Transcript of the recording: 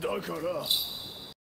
だから